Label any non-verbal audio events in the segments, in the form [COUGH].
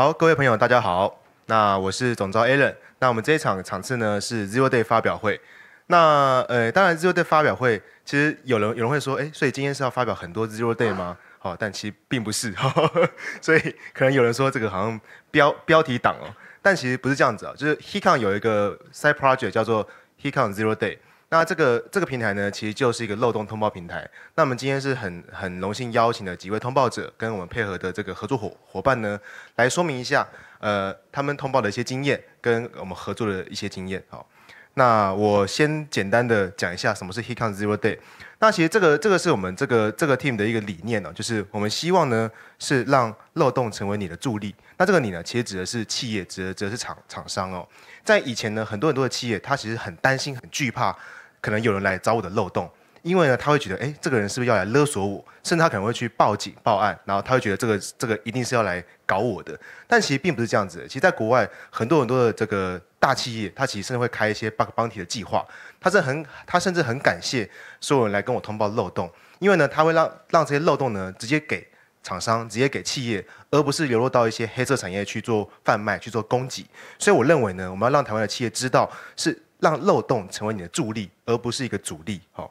好，各位朋友，大家好。那我是总召 Alan。那我们这一场场次呢是 Zero Day 发表会。那呃，当然 Zero Day 发表会，其实有人有人会说，哎，所以今天是要发表很多 Zero Day 吗？好，但其实并不是。[LAUGHS] 所以可能有人说这个好像标标题党哦，但其实不是这样子啊。就是 Hecon 有一个 side project 叫做 Hecon Zero Day。那这个这个平台呢，其实就是一个漏洞通报平台。那我们今天是很很荣幸邀请的几位通报者，跟我们配合的这个合作伙伙伴呢，来说明一下，呃，他们通报的一些经验，跟我们合作的一些经验。好，那我先简单的讲一下什么是 Hecon Zero Day。那其实这个这个是我们这个这个 team 的一个理念呢，就是我们希望呢是让漏洞成为你的助力。那这个你呢，其实指的是企业，指的指的是厂厂商哦。在以前呢，很多很多的企业，他其实很担心、很惧怕。可能有人来找我的漏洞，因为呢，他会觉得，哎，这个人是不是要来勒索我？甚至他可能会去报警报案，然后他会觉得这个这个一定是要来搞我的。但其实并不是这样子。其实，在国外很多很多的这个大企业，他其实甚至会开一些 bug bounty 的计划。他是很，他甚至很感谢所有人来跟我通报漏洞，因为呢，他会让让这些漏洞呢直接给厂商，直接给企业，而不是流落到一些黑色产业去做贩卖、去做供给。所以，我认为呢，我们要让台湾的企业知道是。让漏洞成为你的助力，而不是一个阻力。好，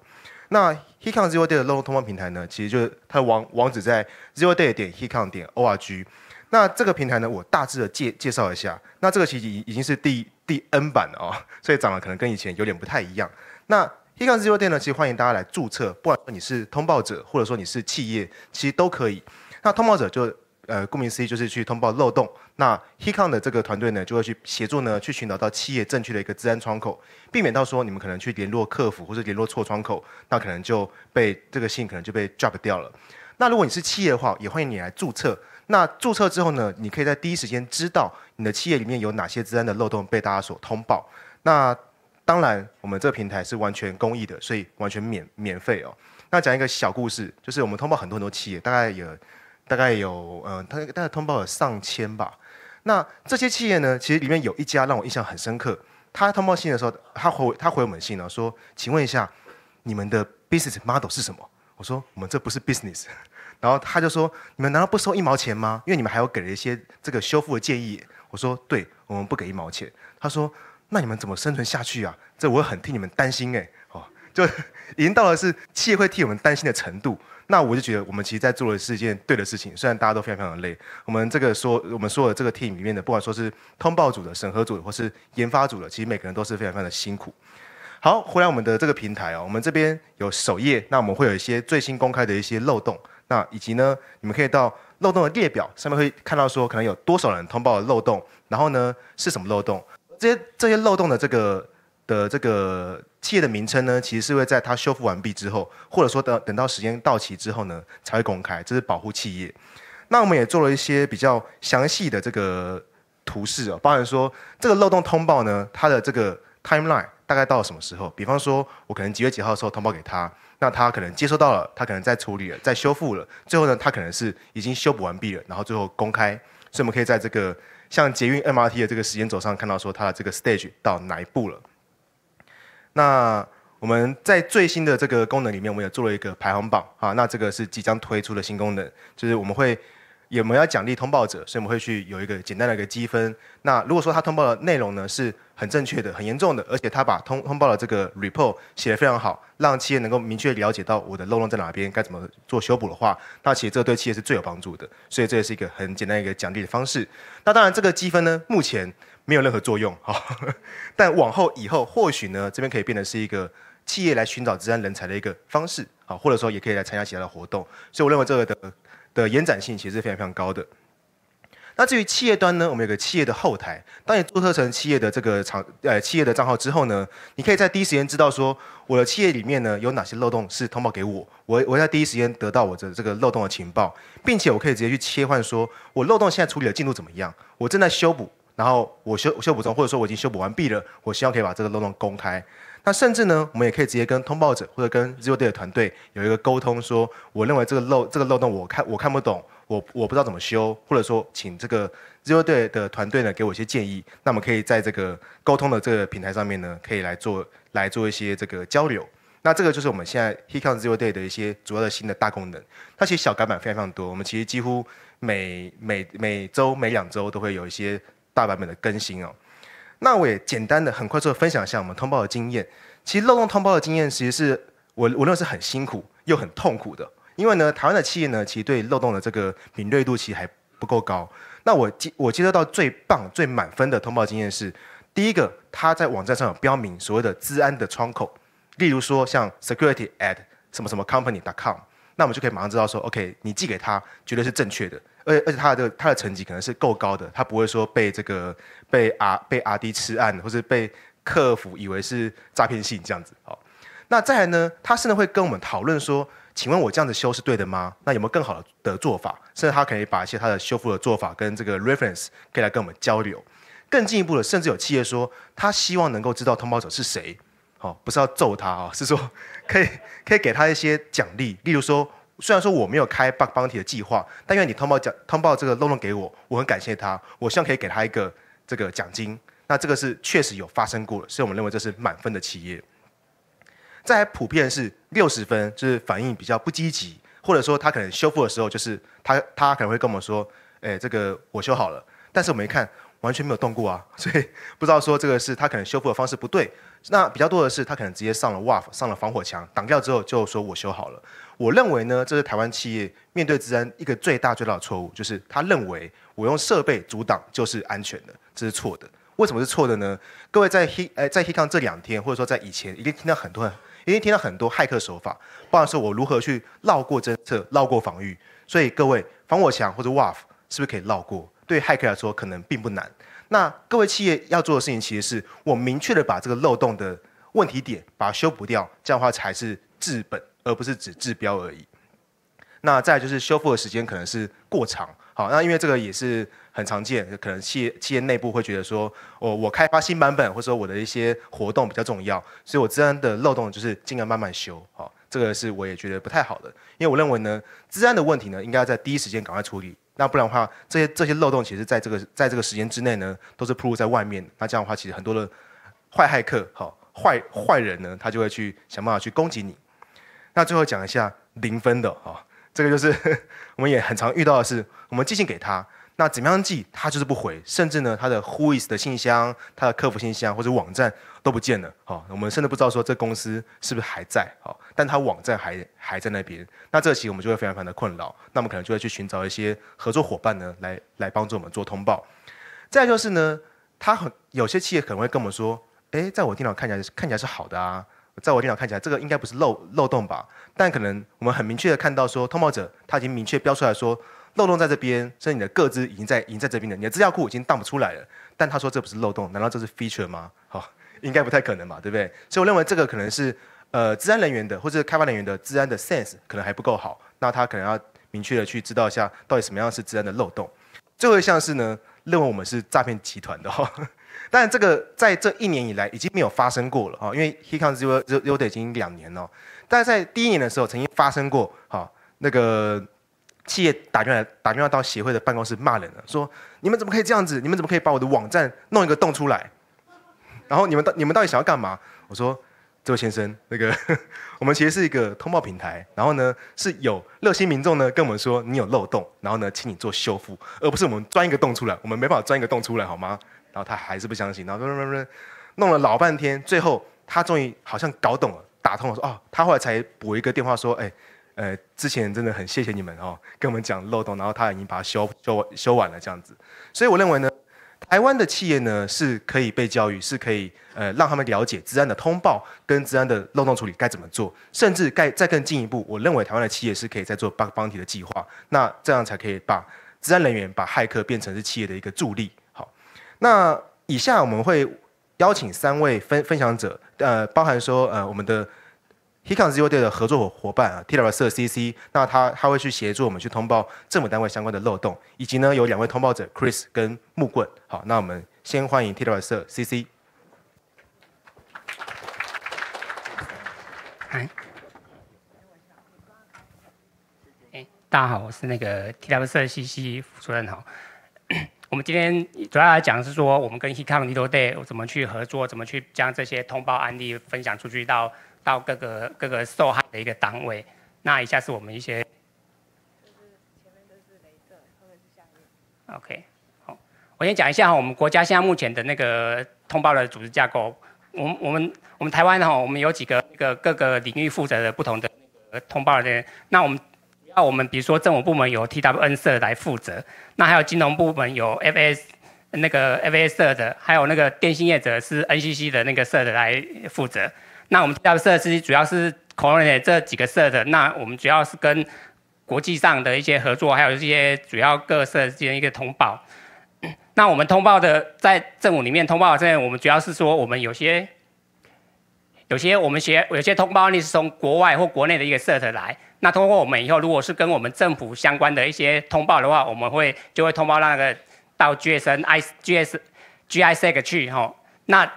那 Hecon Zero Day 的漏洞通报平台呢？其实就是它的网网址在 Zero Day 点 Hecon 点 org。那这个平台呢，我大致的介介绍一下。那这个其实已已经是第第 N 版了哦，所以长得可能跟以前有点不太一样。那 Hecon Zero Day 呢，其实欢迎大家来注册，不管说你是通报者，或者说你是企业，其实都可以。那通报者就呃，顾名思义就是去通报漏洞。那 Hecon 的这个团队呢，就会去协助呢，去寻找到企业正确的一个治安窗口，避免到说你们可能去联络客服或者联络错窗口，那可能就被这个信可能就被 drop 掉了。那如果你是企业的话，也欢迎你来注册。那注册之后呢，你可以在第一时间知道你的企业里面有哪些治安的漏洞被大家所通报。那当然，我们这个平台是完全公益的，所以完全免免费哦。那讲一个小故事，就是我们通报很多很多企业，大概有。大概有，嗯，他大概通报了上千吧。那这些企业呢，其实里面有一家让我印象很深刻。他通报信的时候，他回他回我们信了，说：“请问一下，你们的 business model 是什么？”我说：“我们这不是 business。”然后他就说：“你们难道不收一毛钱吗？因为你们还有给了一些这个修复的建议。”我说：“对，我们不给一毛钱。”他说：“那你们怎么生存下去啊？这我很替你们担心哎。”哦，就已经到了是企业会替我们担心的程度。那我就觉得，我们其实在做的是一件对的事情。虽然大家都非常非常的累，我们这个说，我们说的这个 team 里面的，不管说是通报组的、审核组的，或是研发组的，其实每个人都是非常非常的辛苦。好，回来我们的这个平台哦，我们这边有首页，那我们会有一些最新公开的一些漏洞，那以及呢，你们可以到漏洞的列表上面会看到说，可能有多少人通报了漏洞，然后呢是什么漏洞，这些这些漏洞的这个。的这个企业的名称呢，其实是会在它修复完毕之后，或者说等等到时间到期之后呢，才会公开，这是保护企业。那我们也做了一些比较详细的这个图示哦，包含说这个漏洞通报呢，它的这个 timeline 大概到了什么时候？比方说，我可能几月几号的时候通报给他，那他可能接收到了，他可能在处理了，在修复了，最后呢，他可能是已经修补完毕了，然后最后公开。所以我们可以在这个像捷运 MRT 的这个时间轴上看到说它的这个 stage 到哪一步了。那我们在最新的这个功能里面，我们也做了一个排行榜啊。那这个是即将推出的新功能，就是我们会有没有奖励通报者，所以我们会去有一个简单的一个积分。那如果说他通报的内容呢是很正确的、很严重的，而且他把通通报的这个 report 写得非常好，让企业能够明确了解到我的漏洞在哪边，该怎么做修补的话，那其实这对企业是最有帮助的。所以这也是一个很简单一个奖励的方式。那当然，这个积分呢，目前。没有任何作用，[LAUGHS] 哈，但往后以后或许呢，这边可以变得是一个企业来寻找治安人才的一个方式，啊，或者说也可以来参加其他的活动，所以我认为这个的的延展性其实是非常非常高的。那至于企业端呢，我们有个企业的后台，当你注册成企业的这个厂呃企业的账号之后呢，你可以在第一时间知道说我的企业里面呢有哪些漏洞是通报给我，我我在第一时间得到我的这个漏洞的情报，并且我可以直接去切换说我漏洞现在处理的进度怎么样，我正在修补。然后我修修补中，或者说我已经修补完毕了，我希望可以把这个漏洞公开。那甚至呢，我们也可以直接跟通报者或者跟 Zero Day 的团队有一个沟通，说我认为这个漏这个漏洞我看我看不懂，我我不知道怎么修，或者说请这个 Zero Day 的团队呢给我一些建议。那我们可以在这个沟通的这个平台上面呢，可以来做来做一些这个交流。那这个就是我们现在 Hecon Zero Day 的一些主要的新的大功能。它其实小改版非常非常多，我们其实几乎每每每周每两周都会有一些大版本的更新哦。那我也简单的很快速的分享一下我们通报的经验。其实漏洞通报的经验，其实是我我认为是很辛苦又很痛苦的，因为呢，台湾的企业呢，其实对漏洞的这个敏锐度其实还不够高。那我接我接收到最棒最满分的通报经验是，第一个，他在网站上有标明所谓的资安的窗口，例如说像 security at 什么什么 company.com，那我们就可以马上知道说，OK，你寄给他绝对是正确的，而且而且他的他的成绩可能是够高的，他不会说被这个被 R 被 R D 吃案，或是被客服以为是诈骗信这样子。好，那再来呢，他甚至会跟我们讨论说。请问我这样子修是对的吗？那有没有更好的的做法？甚至他可以把一些他的修复的做法跟这个 reference 可以来跟我们交流。更进一步的，甚至有企业说他希望能够知道通报者是谁，好，不是要揍他啊，是说可以可以给他一些奖励。例如说，虽然说我没有开 bug bounty 的计划，但愿你通报奖通报这个漏洞给我，我很感谢他，我希望可以给他一个这个奖金。那这个是确实有发生过的，所以我们认为这是满分的企业。再普遍是六十分，就是反应比较不积极，或者说他可能修复的时候，就是他他可能会跟我们说，哎，这个我修好了，但是我们一看完全没有动过啊，所以不知道说这个是他可能修复的方式不对。那比较多的是他可能直接上了 WAF，上了防火墙挡掉之后就说我修好了。我认为呢，这是台湾企业面对治安一个最大最大的错误，就是他认为我用设备阻挡就是安全的，这是错的。为什么是错的呢？各位在 He 呃在 HeCon 这两天，或者说在以前，一定听到很多。人，一定听到很多骇客手法，包含说我如何去绕过侦测、绕过防御，所以各位防火墙或者 WAF 是不是可以绕过？对骇客来说可能并不难。那各位企业要做的事情，其实是我明确的把这个漏洞的问题点把它修补掉，这样的话才是治本，而不是只治标而已。那再就是修复的时间可能是过长。好，那因为这个也是很常见，可能企业企业内部会觉得说，我我开发新版本，或者说我的一些活动比较重要，所以我治安的漏洞就是尽量慢慢修。好，这个是我也觉得不太好的，因为我认为呢，治安的问题呢，应该要在第一时间赶快处理，那不然的话，这些这些漏洞其实在这个在这个时间之内呢，都是铺露在外面，那这样的话，其实很多的坏骇客，好坏坏人呢，他就会去想办法去攻击你。那最后讲一下零分的，哈。这个就是 [LAUGHS] 我们也很常遇到的是，我们寄信给他，那怎么样寄他就是不回，甚至呢他的 Who is 的信箱、他的客服信箱或者网站都不见了，好，我们甚至不知道说这公司是不是还在，好，但他网站还还在那边，那这期我们就会非常非常的困扰，那我们可能就会去寻找一些合作伙伴呢，来来帮助我们做通报。再就是呢，他很有些企业可能会跟我们说，哎，在我电脑看起来看起来是好的啊。在我电脑看起来，这个应该不是漏漏洞吧？但可能我们很明确的看到说，通报者他已经明确标出来说，漏洞在这边，所以你的个资已经在已经在这边了，你的资料库已经荡不出来了。但他说这不是漏洞，难道这是 feature 吗？好，应该不太可能嘛，对不对？所以我认为这个可能是呃，治安人员的或者开发人员的治安的 sense 可能还不够好，那他可能要明确的去知道一下到底什么样是治安的漏洞。最后一项是呢，认为我们是诈骗集团的哈。但这个在这一年以来已经没有发生过了哈，因为 HeCon Zero Zero 已经两年了。但是在第一年的时候曾经发生过哈，那个企业打电话打电话到协会的办公室骂人了，说你们怎么可以这样子？你们怎么可以把我的网站弄一个洞出来？然后你们到你们到底想要干嘛？我说这位先生，那个 [LAUGHS] 我们其实是一个通报平台，然后呢是有热心民众呢跟我们说你有漏洞，然后呢请你做修复，而不是我们钻一个洞出来，我们没办法钻一个洞出来好吗？然后他还是不相信，然后弄了老半天，最后他终于好像搞懂了，打通了，说哦，他后来才补一个电话说，哎，呃，之前真的很谢谢你们哦，跟我们讲漏洞，然后他已经把它修修修完了这样子。所以我认为呢，台湾的企业呢是可以被教育，是可以呃让他们了解治安的通报跟治安的漏洞处理该怎么做，甚至该再更进一步，我认为台湾的企业是可以在做帮帮体的计划，那这样才可以把治安人员把骇客变成是企业的一个助力。好那以下我们会邀请三位分分享者，呃，包含说呃我们的 HeCon Zero Day 的合作伙伴啊，TWS CC，那他他会去协助我们去通报政府单位相关的漏洞，以及呢有两位通报者 Chris 跟木棍。好，那我们先欢迎 TWS CC。嗨，哎，大家好，我是那个 TWS CC 副主任哈。[COUGHS] 我们今天主要来讲是说，我们跟 HeCon Little Day 怎么去合作，怎么去将这些通报案例分享出去到到各个各个受害的一个单位。那以下是我们一些，就是前面都是镭射，后面 OK，好，我先讲一下哈，我们国家现在目前的那个通报的组织架构。我们我们我们台湾哈，我们有几个那个各个领域负责的不同的那个通报的。那我们要我们比如说政府部门有 TWN 社来负责，那还有金融部门有 FS 那个 FS 社的，还有那个电信业者是 NCC 的那个社的来负责。那我们 TWN 社是主要是 Coronet 这几个社的。那我们主要是跟国际上的一些合作，还有一些主要各社之间一个通报。[CLEARS THROAT] 那我们通报的在政府里面通报，这我们主要是说我们有些有些我们学有些通报案例是从国外或国内的一个 cert 来。那通过我们以后，如果是跟我们政府相关的一些通报的话，我们会就会通报那个到 GSN、I、GS、GISEC 去哈。那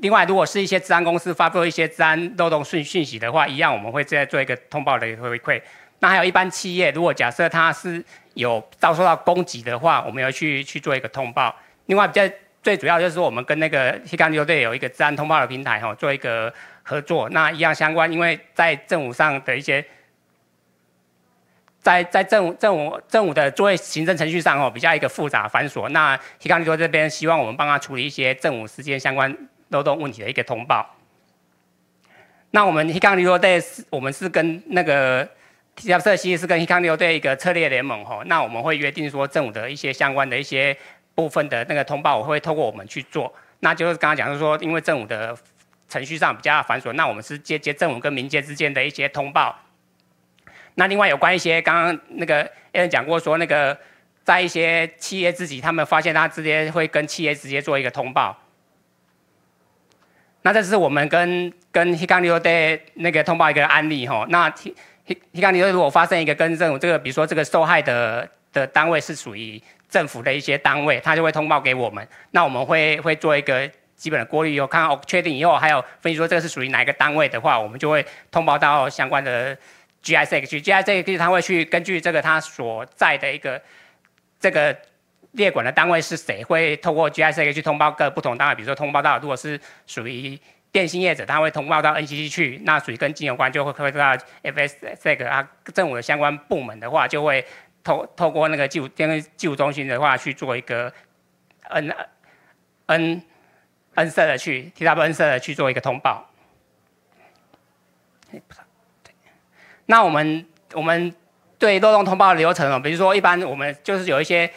另外，如果是一些治安公司发布一些治安漏洞讯讯息的话，一样我们会再做一个通报的回馈。那还有一般企业，如果假设它是有遭受到攻击的话，我们要去去做一个通报。另外，比较最主要就是说，我们跟那个 T 杠六队有一个治安通报的平台哈，做一个合作。那一样相关，因为在政府上的一些，在在政府政府政府的作业行政程序上哦，比较一个复杂繁琐。那 T 杠六这边希望我们帮他处理一些政府时间相关漏洞问题的一个通报。那我们 T 杠六队是，我们是跟那个。T 加社系是跟 Hikang 六队一个策略联盟吼，那我们会约定说政府的一些相关的一些部分的那个通报，我会透过我们去做。那就是刚刚讲，就说因为政府的程序上比较繁琐，那我们是接接政府跟民间之间的一些通报。那另外有关一些刚刚那个 A 讲过说，那个在一些企业自己他们发现他直接会跟企业直接做一个通报。那这是我们跟跟 Hikang 六队那个通报一个案例吼，那。你你看，你说如果发生一个跟这种这个，比如说这个受害的的单位是属于政府的一些单位，他就会通报给我们。那我们会会做一个基本的过滤，以后看哦确定以后，还有分析说这个是属于哪一个单位的话，我们就会通报到相关的 GIS 去。GIS 去他会去根据这个他所在的一个这个列管的单位是谁，会透过 GIC 去通报各不同单位，比如说通报到如果是属于。电信业者他会通报到 NCC 去，那属于跟金有关就会会到 FS 这个啊政府的相关部门的话，就会透透过那个技术电技术中心的话去做一个 N N N 社的去 TWN 社的去做一个通报。那我们我们对漏洞通报的流程哦，比如说一般我们就是有一些，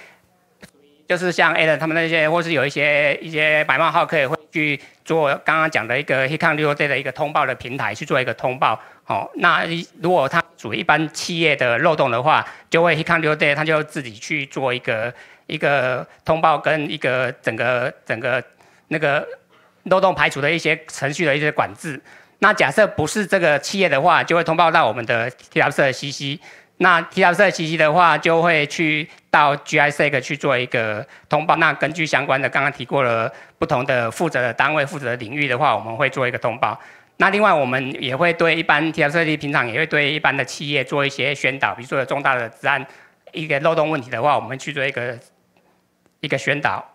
就是像 A 的他们那些，或是有一些一些百万号客也会去。做刚刚讲的一个 Hikang 六 day 的一个通报的平台去做一个通报，哦，那如果它属于一般企业的漏洞的话，就会 Hikang 六 day 它就自己去做一个一个通报跟一个整个整个那个漏洞排除的一些程序的一些管制。那假设不是这个企业的话，就会通报到我们的 TWCC。那 T W 社 C C 的话，就会去到 G I C 去做一个通报。那根据相关的刚刚提过了。不同的负责的单位、负责的领域的话，我们会做一个通报。那另外，我们也会对一般 T R 设计平常也会对一般的企业做一些宣导，比如说有重大的治安一个漏洞问题的话，我们去做一个一个宣导。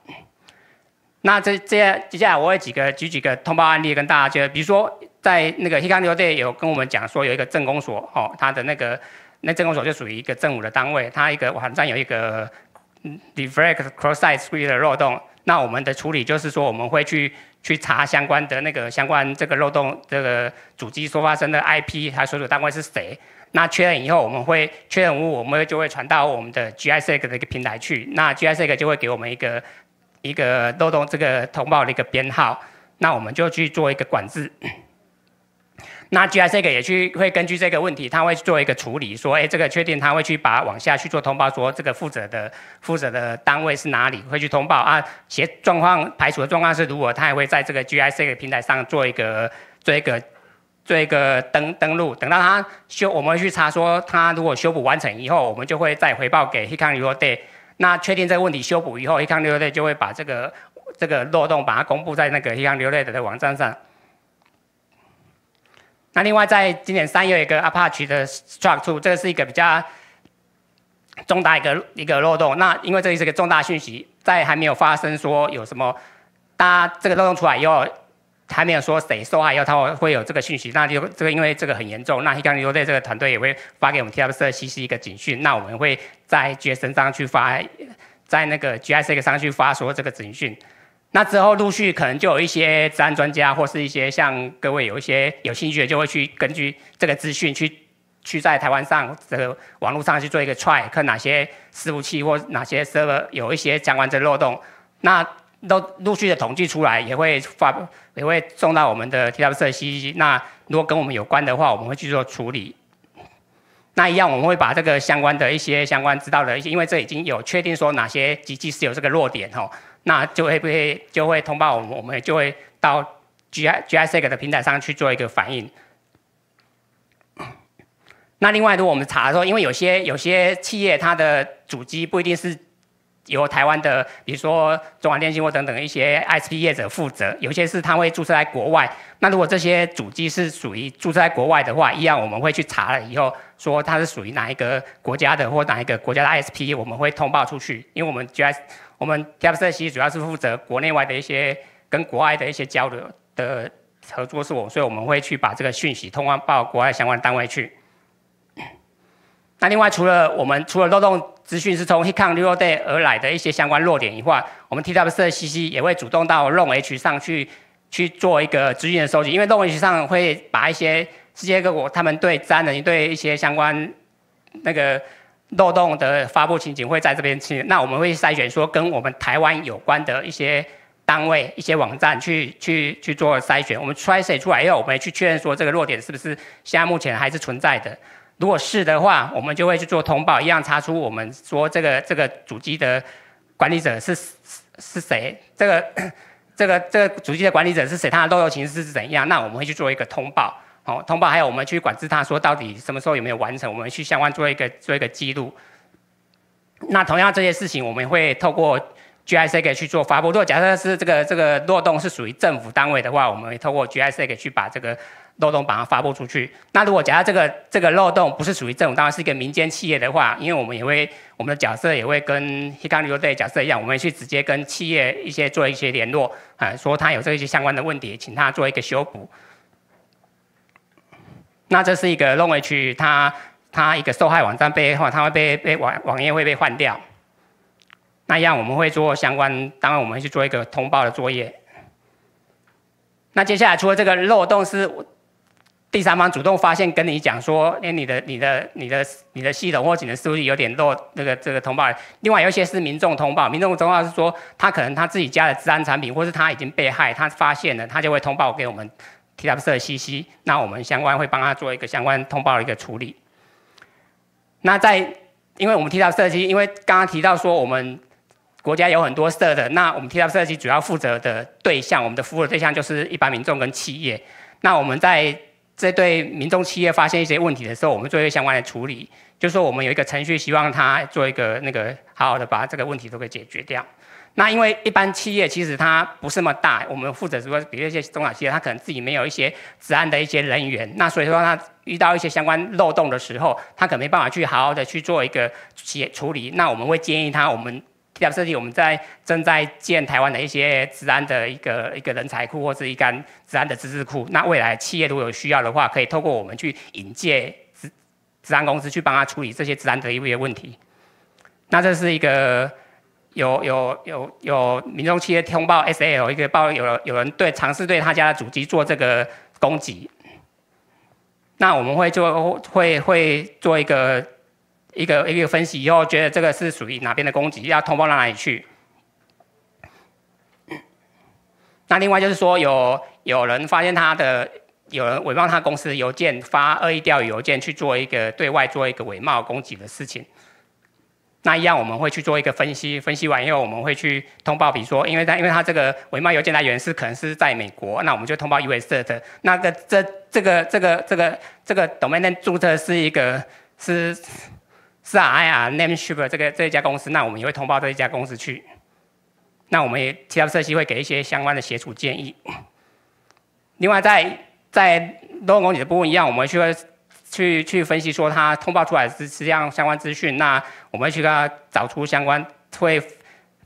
那这这接下来我会几个举几个通报案例跟大家就比如说在那个 h i k a n 队有跟我们讲说有一个政工所哦，它的那个那政工所就属于一个政府的单位，它一个网站有一个 deflect cross site screen 的漏洞。那我们的处理就是说，我们会去去查相关的那个相关这个漏洞，这个主机所发生的 IP，它所属单位是谁？那确认以后，我们会确认无误，我们就会传到我们的 GIS 的一个平台去。那 GIS 就会给我们一个一个漏洞这个通报的一个编号，那我们就去做一个管制。那 GIC 也去会根据这个问题，他会做一个处理，说，哎，这个确定他会去把往下去做通报，说这个负责的负责的单位是哪里，会去通报啊。协状况排除的状况是，如果他也会在这个 GIC 的平台上做一个做一个做一个登登录，等到他修，我们会去查说他如果修补完成以后，我们就会再回报给 Hikang New Day。那确定这个问题修补以后，Hikang New Day 就会把这个这个漏洞把它公布在那个 Hikang New Day 的网站上。那另外，在今年三月一个 Apache 的 Structure，这个是一个比较重大一个一个漏洞。那因为这里是个重大讯息，在还没有发生说有什么，大这个漏洞出来以后，还没有说谁受害以后，他会会有这个讯息。那就这个因为这个很严重，那 Hikari 流队这个团队也会发给我们 TFS 的 CC 一个警讯。那我们会在 GS 上去发在那个 GIS 上去发说这个警讯。那之后陆续可能就有一些治安专家或是一些像各位有一些有兴趣的，就会去根据这个资讯去去在台湾上这个网络上去做一个 try，看哪些伺服器或哪些 server 有一些相关的漏洞。那都陆续的统计出来，也会发也会送到我们的 TWC。那如果跟我们有关的话，我们会去做处理。那一样，我们会把这个相关的一些相关知道的一些，因为这已经有确定说哪些机器是有这个弱点吼。那就会被就会通报我们，我们就会到 GIGIC 的平台上去做一个反应。那另外，如果我们查的时候，因为有些有些企业它的主机不一定是由台湾的，比如说中华电信或等等一些 I S P 业者负责，有些是它会注册在国外。那如果这些主机是属于注册在国外的话，一样我们会去查了以后，说它是属于哪一个国家的或哪一个国家的 I S P，我们会通报出去，因为我们 G I S。我们 t a p s c 主要是负责国内外的一些跟国外的一些交流的合作，是我，所以我们会去把这个讯息通报国外相关单位去。那另外，除了我们除了漏洞资讯是从 Hikon Zero Day 而来的一些相关弱点以外，我们 TWCC 也会主动到 Long H 上去去做一个资讯的收集，因为 Long H 上会把一些世界各国他们对沾的对一些相关那个。漏洞的发布情景会在这边去，那我们会筛选说跟我们台湾有关的一些单位、一些网站去去去做筛选。我们 try 写出来以后，我们去确认说这个弱点是不是现在目前还是存在的。如果是的话，我们就会去做通报，一样查出我们说这个这个主机的管理者是是谁，这个这个这个主机的管理者是谁，他的漏洞形式是怎样，那我们会去做一个通报。好，通报还有我们去管制它，说到底什么时候有没有完成，我们去相关做一个做一个记录。那同样这些事情，我们会透过 GIC 去做发布。如果假设是这个这个漏洞是属于政府单位的话，我们会透过 GIC 去把这个漏洞把它发布出去。那如果假设这个这个漏洞不是属于政府单位，是一个民间企业的话，因为我们也会我们的角色也会跟 Hikari 流队角色一样，我们去直接跟企业一些做一些联络，啊，说他有这些相关的问题，请他做一个修补。那这是一个 Long H，它它一个受害网站被换，它会被被网网页会被换掉。那一样我们会做相关，当然我们会去做一个通报的作业。那接下来除了这个漏洞是第三方主动发现跟你讲说，哎，你的你的你的你的系统或者你的数据有点漏，那个这个通报。另外有一些是民众通报，民众通报是说他可能他自己家的治安产品，或是他已经被害，他发现了，他就会通报给我们。T W 社 C C，那我们相关会帮他做一个相关通报的一个处理。那在，因为我们 T W 社 C，因为刚刚提到说我们国家有很多社的，那我们 T W 社 C 主要负责的对象，我们的服务的对象就是一般民众跟企业。那我们在这对民众企业发现一些问题的时候，我们做一个相关的处理，就是说我们有一个程序，希望他做一个那个好好的把这个问题都给解决掉。那因为一般企业其实它不是那么大，我们负责说，比如一些中小企业，它可能自己没有一些治安的一些人员，那所以说它遇到一些相关漏洞的时候，它可没办法去好好的去做一个企业处理。那我们会建议他，我们 T W 设计我们在正在建台湾的一些治安的一个一个人才库或是一个治安的资质库。那未来企业如果有需要的话，可以透过我们去引介治治安公司去帮他处理这些治安的一些问题。那这是一个。有有有有民众企业通报 S L 一个报有有人对尝试对他家的主机做这个攻击，那我们会做会会做一个一个一个分析以后，觉得这个是属于哪边的攻击，要通报到哪里去？那另外就是说有有人发现他的有人伪冒他公司邮件发恶意钓鱼邮件去做一个对外做一个伪冒攻击的事情。那一样我们会去做一个分析，分析完以后我们会去通报，比如说，因为它因为它这个伪冒邮件来源是可能是在美国，那我们就通报 US 的。那个这这个这个这个这个 domain 注册是一个是是 I R Nameship 这个这一家公司，那我们也会通报这一家公司去。那我们也其他设计会给一些相关的协助建议。另外在在多功能的部分一样，我们需要。去去分析说他通报出来是实际上相关资讯，那我们去给他找出相关，会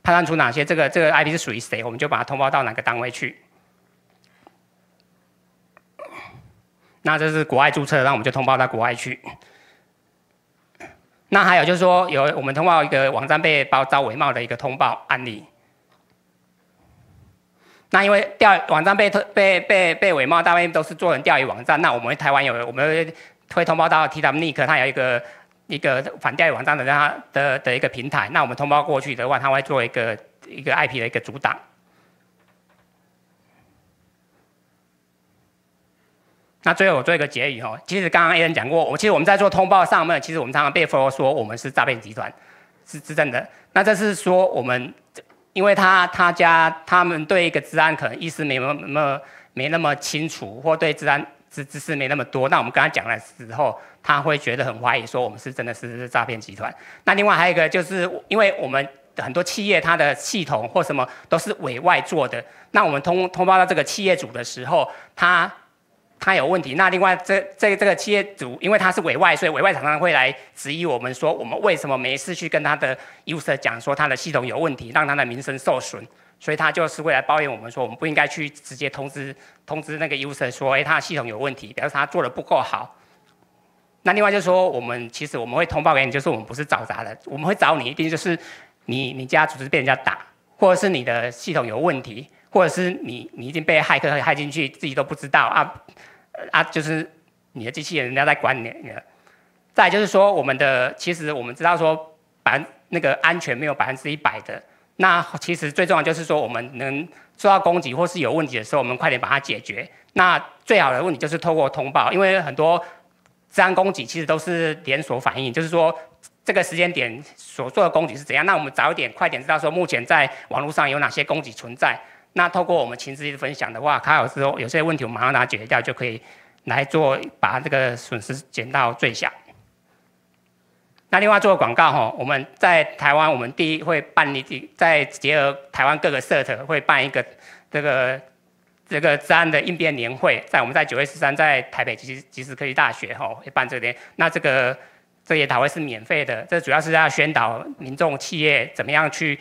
判断出哪些这个这个 IP 是属于谁，我们就把它通报到哪个单位去。那这是国外注册，那我们就通报到国外去。那还有就是说，有我们通报一个网站被包遭伪冒的一个通报案例。那因为钓网站被推被被被伪冒，大部分都是做成钓鱼网站。那我们台湾有我们会通报到 T W Nick，它有一个一个反钓鱼网站的它的的一个平台。那我们通报过去的话，它会做一个一个 IP 的一个阻挡。那最后我做一个结语哦，其实刚刚 A 人讲过，我其实我们在做通报上面，其实我们常常被说说我们是诈骗集团，是是真的。那这是说我们，因为他他家他们对一个治安可能意识没那么没那么清楚，或对治安知知识没那么多，那我们跟他讲的时候，他会觉得很怀疑，说我们是真的是诈骗集团。那另外还有一个就是，因为我们很多企业它的系统或什么都是委外做的，那我们通通报到这个企业主的时候，他。他有问题，那另外这这这个企业主，因为他是委外，所以委外常常会来质疑我们说，我们为什么没事去跟他的 user 讲说他的系统有问题，让他的名声受损，所以他就是会来抱怨我们说，我们不应该去直接通知通知那个 user 说，哎，他的系统有问题，表示他做的不够好。那另外就是说，我们其实我们会通报给你，就是我们不是找砸的，我们会找你一定就是你你家组织被人家打，或者是你的系统有问题，或者是你你已经被骇客害进去，自己都不知道啊。啊，就是你的机器人，人家在管你。再就是说，我们的其实我们知道说，百分那个安全没有百分之一百的。那其实最重要就是说，我们能受到攻击或是有问题的时候，我们快点把它解决。那最好的问题就是透过通报，因为很多治安攻击其实都是连锁反应，就是说这个时间点所做的攻击是怎样。那我们早一点、快点知道说，目前在网络上有哪些攻击存在。那透过我们情资分享的话，卡有时候有些问题我们马上把它解决掉，就可以来做把这个损失减到最小。那另外做个广告哈，我们在台湾，我们第一会办理，在结合台湾各个社团会办一个这个这个治安的应变年会，在我们在九月十三在台北即即时科技大学哈会办这边。那这个这研讨会是免费的，这主要是要宣导民众企业怎么样去。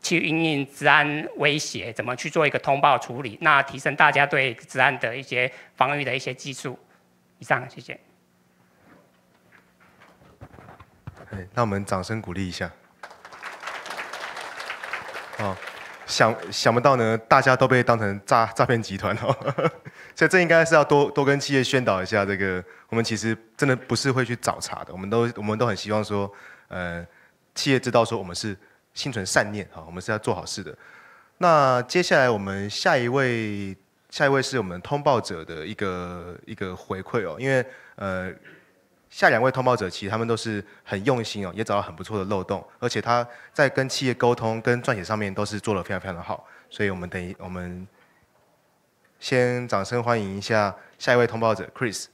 去应应治安威胁，怎么去做一个通报处理？那提升大家对治安的一些防御的一些技术。以上，谢谢。那我们掌声鼓励一下。哦，想想不到呢，大家都被当成诈诈骗集团哦，[LAUGHS] 所以这应该是要多多跟企业宣导一下。这个我们其实真的不是会去找茬的，我们都我们都很希望说，呃，企业知道说我们是。心存善念哈，我们是要做好事的。那接下来我们下一位，下一位是我们通报者的一个一个回馈哦。因为呃，下两位通报者其实他们都是很用心哦，也找到很不错的漏洞，而且他在跟企业沟通、跟撰写上面都是做的非常非常的好。所以我们等一我们先掌声欢迎一下下一位通报者 Chris。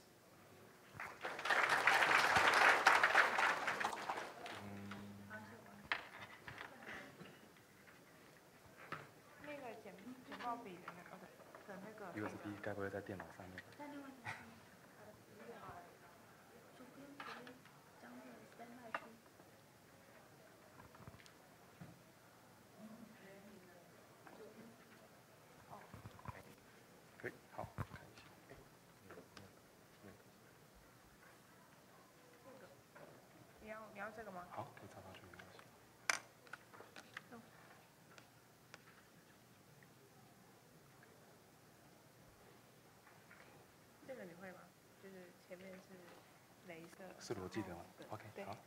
是逻辑的，OK，好。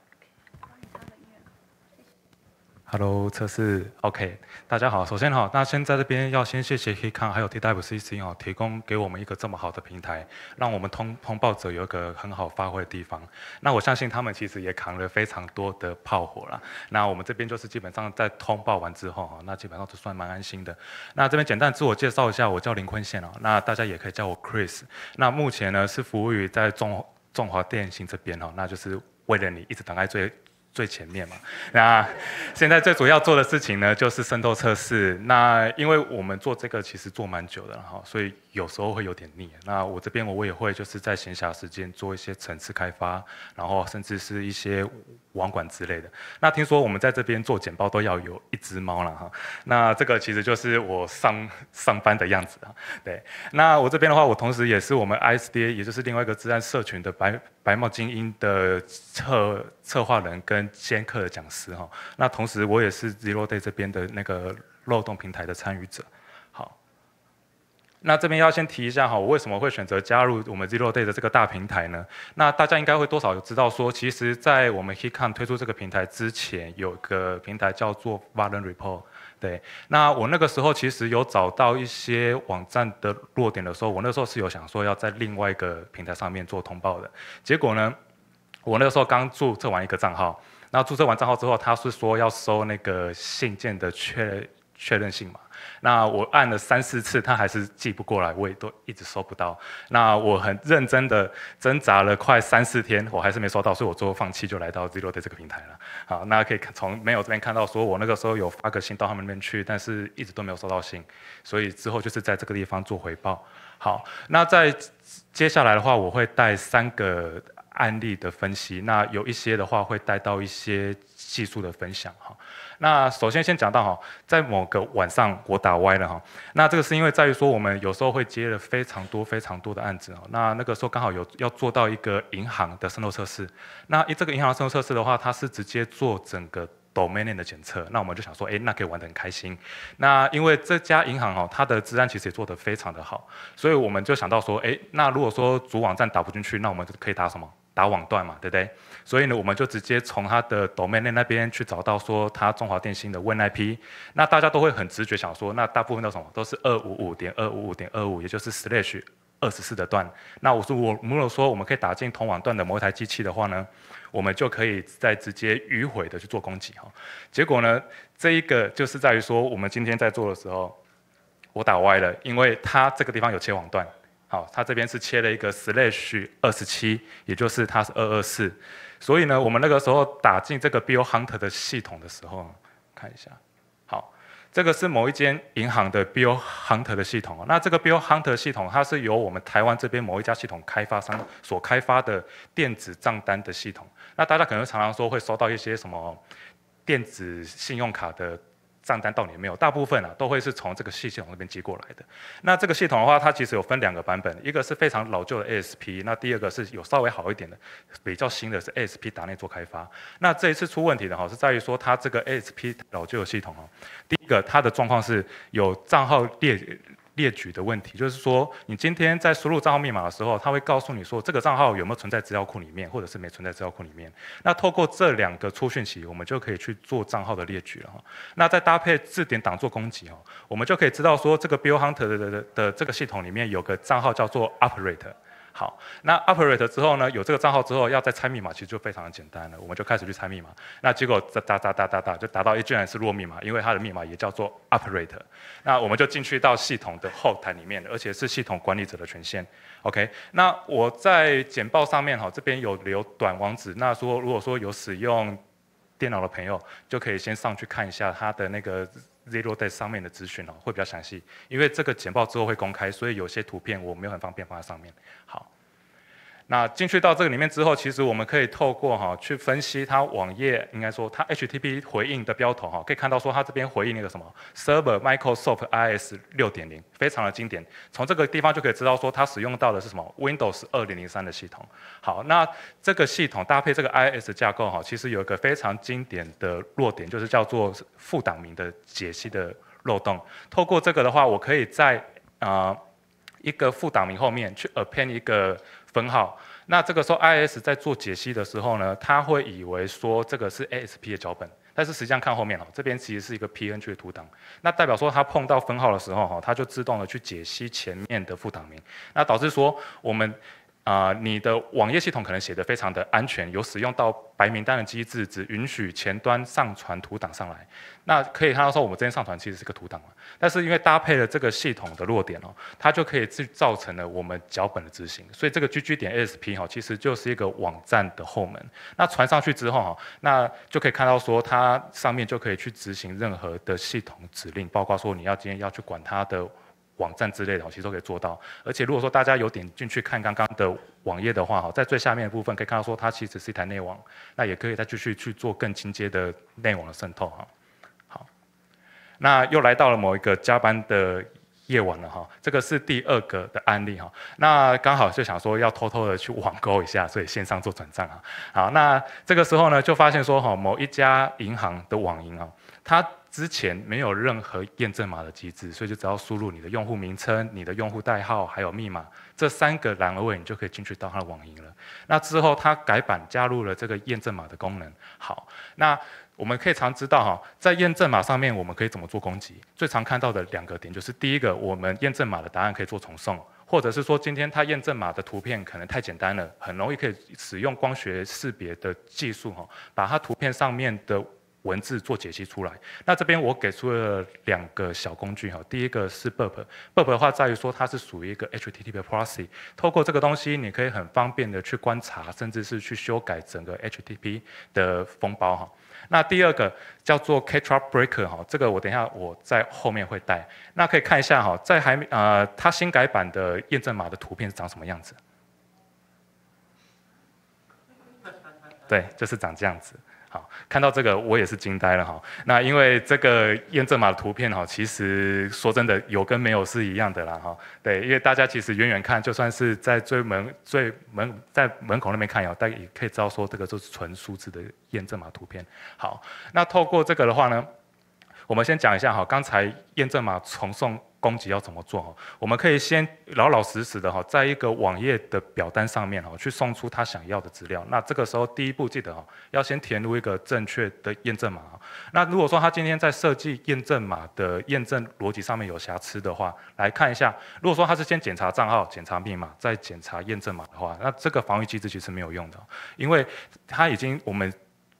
Hello，测试 OK，大家好。首先哈，那先在这边要先谢谢 HeCon 还有 TWCC 哦，提供给我们一个这么好的平台，让我们通通报者有一个很好发挥的地方。那我相信他们其实也扛了非常多的炮火了。那我们这边就是基本上在通报完之后哈，那基本上都算蛮安心的。那这边简单自我介绍一下，我叫林坤宪哦，那大家也可以叫我 Chris。那目前呢是服务于在中。中华电信这边哈，那就是为了你一直挡在最最前面嘛。那现在最主要做的事情呢，就是渗透测试。那因为我们做这个其实做蛮久的哈，所以有时候会有点腻。那我这边我也会就是在闲暇时间做一些层次开发，然后甚至是一些网管之类的。那听说我们在这边做简报都要有一只猫了哈。那这个其实就是我上上班的样子啊。对，那我这边的话，我同时也是我们 ISDA，也就是另外一个自然社群的白白帽精英的策策划人跟兼课的讲师哈。那同时我也是 Zero Day 这边的那个漏洞平台的参与者。那这边要先提一下哈，我为什么会选择加入我们 Zero Day 的这个大平台呢？那大家应该会多少知道说，其实，在我们 HeCon 推出这个平台之前，有个平台叫做 v a l e n Report。对，那我那个时候其实有找到一些网站的弱点的时候，我那时候是有想说要在另外一个平台上面做通报的。结果呢，我那个时候刚注册完一个账号，那注册完账号之后，他是说要收那个信件的确确认信嘛。那我按了三四次，他还是寄不过来，我也都一直收不到。那我很认真的挣扎了快三四天，我还是没收到，所以我最后放弃，就来到 Zero 的这个平台了。好，那可以从没有这边看到，说我那个时候有发个信到他们那边去，但是一直都没有收到信，所以之后就是在这个地方做回报。好，那在接下来的话，我会带三个案例的分析，那有一些的话会带到一些技术的分享哈。那首先先讲到哈，在某个晚上我打歪了哈。那这个是因为在于说，我们有时候会接了非常多非常多的案子哦。那那个时候刚好有要做到一个银行的渗透测试。那这个银行渗透测试的话，它是直接做整个 domain 的检测。那我们就想说，哎，那可以玩得很开心。那因为这家银行哦，它的治安其实也做得非常的好，所以我们就想到说，哎，那如果说主网站打不进去，那我们可以打什么？打网段嘛，对不对？所以呢，我们就直接从他的 domain 那边去找到说他中华电信的 Win IP。那大家都会很直觉想说，那大部分都什么？都是二五五点二五五点二五，也就是 slash 二十四的段。那我说我如果说我们可以打进同网段的某一台机器的话呢，我们就可以再直接迂回的去做攻击哈。结果呢，这一个就是在于说，我们今天在做的时候，我打歪了，因为它这个地方有切网段。好，它这边是切了一个 slash 二十七，也就是它是二二四，所以呢，我们那个时候打进这个 Bill Hunter 的系统的时候，看一下，好，这个是某一间银行的 Bill Hunter 的系统那这个 Bill Hunter 系统，它是由我们台湾这边某一家系统开发商所开发的电子账单的系统。那大家可能常常说会收到一些什么电子信用卡的。账单到你没有？大部分啊都会是从这个系统那边寄过来的。那这个系统的话，它其实有分两个版本，一个是非常老旧的 ASP，那第二个是有稍微好一点的，比较新的是 ASP 达内做开发。那这一次出问题的哈，是在于说它这个 ASP 老旧的系统哦，第一个它的状况是有账号列。列举的问题，就是说，你今天在输入账号密码的时候，他会告诉你说，这个账号有没有存在资料库里面，或者是没存在资料库里面。那透过这两个出讯息，我们就可以去做账号的列举了哈。那再搭配字典档做攻击哈，我们就可以知道说，这个 Bill Hunter 的的的这个系统里面有个账号叫做 Operator。好，那 operate 之后呢？有这个账号之后，要再猜密码，其实就非常的简单了。我们就开始去猜密码。那结果哒哒哒哒哒，就达到一居然是弱密码，因为它的密码也叫做 operate。那我们就进去到系统的后台里面，而且是系统管理者的权限。OK，那我在简报上面哈，这边有留短网址。那说如果说有使用电脑的朋友，就可以先上去看一下它的那个 Zero Day 上面的资讯哦，会比较详细。因为这个简报之后会公开，所以有些图片我没有很方便放在上面。好。那进去到这个里面之后，其实我们可以透过哈去分析它网页，应该说它 HTTP 回应的标头哈，可以看到说它这边回应那个什么 Server Microsoft IS 六点零，非常的经典。从这个地方就可以知道说它使用到的是什么 Windows 二零零三的系统。好，那这个系统搭配这个 IS 架构哈，其实有一个非常经典的弱点，就是叫做副档名的解析的漏洞。透过这个的话，我可以在啊一个副档名后面去 append 一个。分号，那这个时候 IS 在做解析的时候呢，他会以为说这个是 ASP 的脚本，但是实际上看后面哦，这边其实是一个 PNG 的图档，那代表说他碰到分号的时候哈，它就自动的去解析前面的副档名，那导致说我们。啊，你的网页系统可能写的非常的安全，有使用到白名单的机制，只允许前端上传图档上来。那可以看到说，我们这边上传其实是个图档嘛，但是因为搭配了这个系统的弱点哦，它就可以制造成了我们脚本的执行。所以这个 GG 点 S P 哈，其实就是一个网站的后门。那传上去之后哈，那就可以看到说，它上面就可以去执行任何的系统指令，包括说你要今天要去管它的。网站之类的，其实都可以做到。而且如果说大家有点进去看刚刚的网页的话，哈，在最下面的部分可以看到说它其实是一台内网，那也可以再继续去做更进阶的内网的渗透，哈。好，那又来到了某一个加班的夜晚了，哈，这个是第二个的案例，哈。那刚好就想说要偷偷的去网购一下，所以线上做转账啊。好，那这个时候呢，就发现说，哈，某一家银行的网银啊，它之前没有任何验证码的机制，所以就只要输入你的用户名称、你的用户代号还有密码这三个栏位，你就可以进去到它的网银了。那之后它改版加入了这个验证码的功能。好，那我们可以常知道哈，在验证码上面我们可以怎么做攻击？最常看到的两个点就是第一个，我们验证码的答案可以做重送，或者是说今天它验证码的图片可能太简单了，很容易可以使用光学识别的技术哈，把它图片上面的。文字做解析出来，那这边我给出了两个小工具哈，第一个是 Burp，Burp 的话在于说它是属于一个 HTTP proxy，透过这个东西你可以很方便的去观察，甚至是去修改整个 HTTP 的封包哈。那第二个叫做 Ktrap Breaker 哈，这个我等一下我在后面会带，那可以看一下哈，在还呃它新改版的验证码的图片长什么样子？对，就是长这样子。好，看到这个我也是惊呆了哈。那因为这个验证码的图片哈，其实说真的有跟没有是一样的啦哈。对，因为大家其实远远看，就算是在最门最门在门口那边看哦，大家也可以知道说这个就是纯数字的验证码图片。好，那透过这个的话呢，我们先讲一下哈，刚才验证码重送。攻击要怎么做哈？我们可以先老老实实的哈，在一个网页的表单上面哈，去送出他想要的资料。那这个时候第一步记得哈，要先填入一个正确的验证码。那如果说他今天在设计验证码的验证逻辑上面有瑕疵的话，来看一下。如果说他是先检查账号、检查密码，再检查验证码的话，那这个防御机制其实没有用的，因为他已经我们。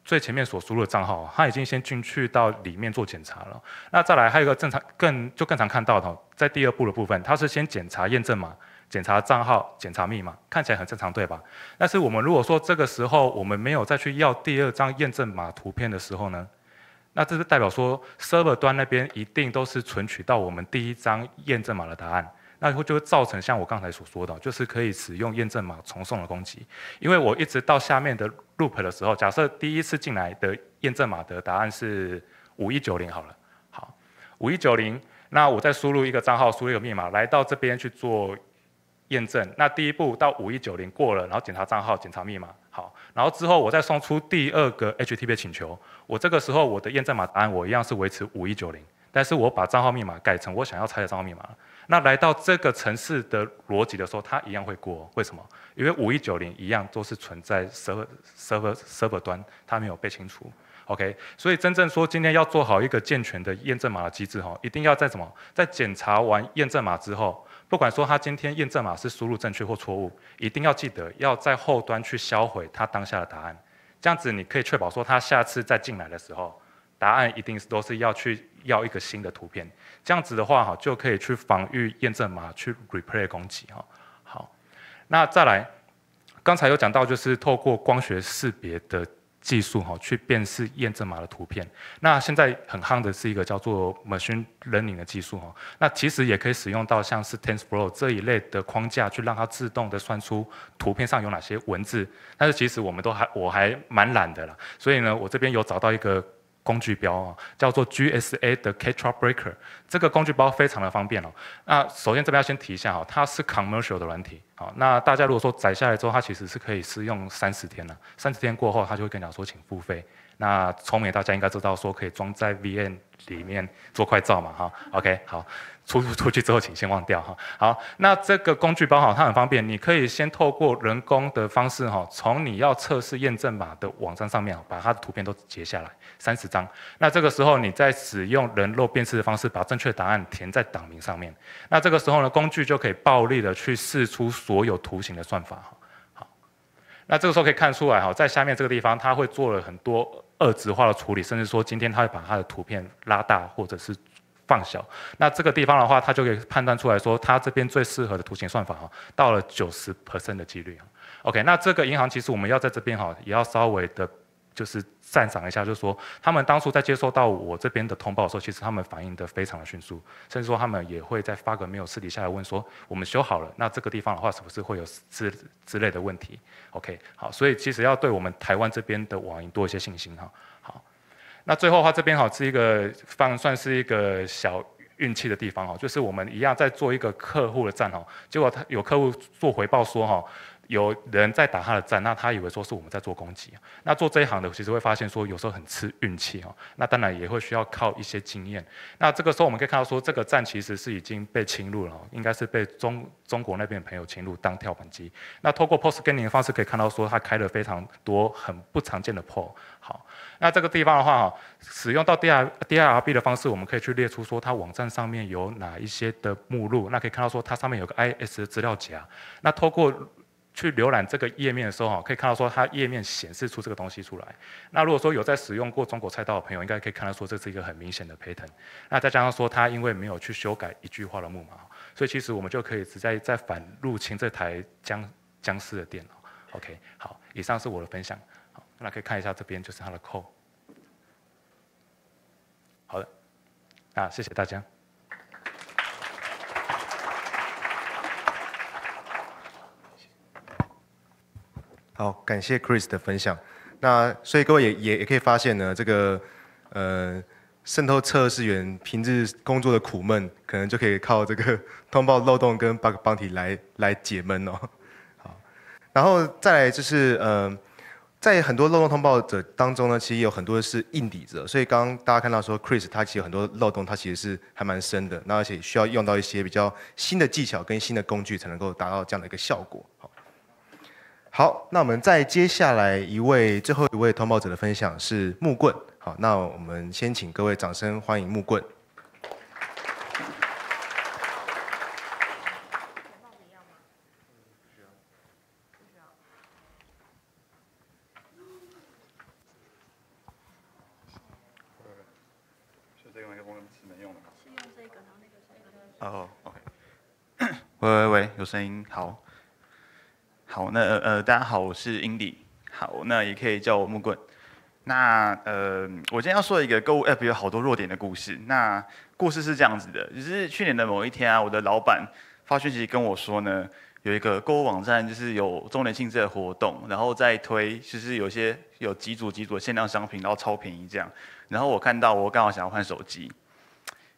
最前面所输入的账号，他已经先进去到里面做检查了。那再来还有一个正常更就更常看到的，在第二步的部分，他是先检查验证码、检查账号、检查密码，看起来很正常，对吧？但是我们如果说这个时候我们没有再去要第二张验证码图片的时候呢，那这是代表说 server 端那边一定都是存取到我们第一张验证码的答案。那会就会造成像我刚才所说的，就是可以使用验证码重送的攻击。因为我一直到下面的 loop 的时候，假设第一次进来的验证码的答案是五一九零好了，好，五一九零，那我再输入一个账号，输入一个密码，来到这边去做验证。那第一步到五一九零过了，然后检查账号，检查密码，好，然后之后我再送出第二个 HTTP 请求，我这个时候我的验证码答案我一样是维持五一九零，但是我把账号密码改成我想要猜的账号密码。那来到这个城市的逻辑的时候，它一样会过。为什么？因为五一九零一样都是存在 server server server 端，它没有被清除。OK，所以真正说今天要做好一个健全的验证码的机制哈，一定要在什么？在检查完验证码之后，不管说它今天验证码是输入正确或错误，一定要记得要在后端去销毁它当下的答案。这样子你可以确保说它下次再进来的时候，答案一定是都是要去要一个新的图片。这样子的话，哈，就可以去防御验证码去 replay 攻击，哈。好，那再来，刚才有讲到，就是透过光学识别的技术，哈，去辨识验证码的图片。那现在很夯的是一个叫做 machine learning 的技术，哈。那其实也可以使用到像是 TensorFlow 这一类的框架，去让它自动的算出图片上有哪些文字。但是其实我们都还我还蛮懒的啦，所以呢，我这边有找到一个。工具包啊，叫做 GSA 的 Ktrap Breaker，这个工具包非常的方便哦。那首先这边要先提一下哈，它是 commercial 的软体，好，那大家如果说载下来之后，它其实是可以试用三十天的，三十天过后，它就会跟你讲说请付费。那聪明大家应该知道说可以装在 V N 里面做快照嘛哈，OK 好。出出去之后，请先忘掉哈。好，那这个工具包哈，它很方便，你可以先透过人工的方式哈，从你要测试验证码的网站上面把它的图片都截下来，三十张。那这个时候，你再使用人肉辨识的方式，把正确答案填在档名上面。那这个时候呢，工具就可以暴力的去试出所有图形的算法哈。好，那这个时候可以看出来哈，在下面这个地方，它会做了很多二值化的处理，甚至说今天它会把它的图片拉大，或者是。放小，那这个地方的话，它就可以判断出来说，它这边最适合的图形算法哈，到了九十 percent 的几率 OK，那这个银行其实我们要在这边哈，也要稍微的就是赞赏一下，就是说他们当初在接收到我这边的通报的时候，其实他们反应的非常的迅速，甚至说他们也会在发个没有私底下来问说，我们修好了，那这个地方的话是不是会有之之类的问题？OK，好，所以其实要对我们台湾这边的网银多一些信心哈。那最后的话这边好是一个方算是一个小运气的地方哈，就是我们一样在做一个客户的站哈，结果他有客户做回报说哈。有人在打他的战，那他以为说是我们在做攻击。那做这一行的，其实会发现说有时候很吃运气哦。那当然也会需要靠一些经验。那这个时候我们可以看到说，这个站其实是已经被侵入了，应该是被中中国那边的朋友侵入当跳板机。那透过 POS scanning 的方式可以看到说，他开了非常多很不常见的 POS。好，那这个地方的话哈，使用到 D R D R B 的方式，我们可以去列出说它网站上面有哪一些的目录。那可以看到说它上面有个 I S 的资料夹。那透过去浏览这个页面的时候，哈，可以看到说它页面显示出这个东西出来。那如果说有在使用过中国菜刀的朋友，应该可以看到说这是一个很明显的 pattern。那再加上说它因为没有去修改一句话的木马，所以其实我们就可以直接在反入侵这台僵僵尸的电脑。OK，好，以上是我的分享。好，那可以看一下这边就是它的 code。好的，那谢谢大家。好，感谢 Chris 的分享。那所以各位也也也可以发现呢，这个呃渗透测试员平日工作的苦闷，可能就可以靠这个 [LAUGHS] 通报漏洞跟 bug bounty 来来解闷哦。好，然后再来就是呃，在很多漏洞通报者当中呢，其实有很多是硬底子，所以刚刚大家看到说 Chris 他其实很多漏洞，他其实是还蛮深的，那而且需要用到一些比较新的技巧跟新的工具，才能够达到这样的一个效果。好。好，那我们再接下来一位最后一位通报者的分享是木棍。好，那我们先请各位掌声欢迎木棍。这个麦克风是能用的吗？是用这个，然后那个是那个。哦，OK。[COUGHS] 喂喂喂，有声音，好。好，那呃，大家好，我是 Indy。好，那也可以叫我木棍。那呃，我今天要说一个购物 App 有好多弱点的故事。那故事是这样子的，就是去年的某一天啊，我的老板发讯息跟我说呢，有一个购物网站就是有周年庆这个活动，然后再推，就是有些有几组几组限量商品，然后超便宜这样。然后我看到，我刚好想要换手机。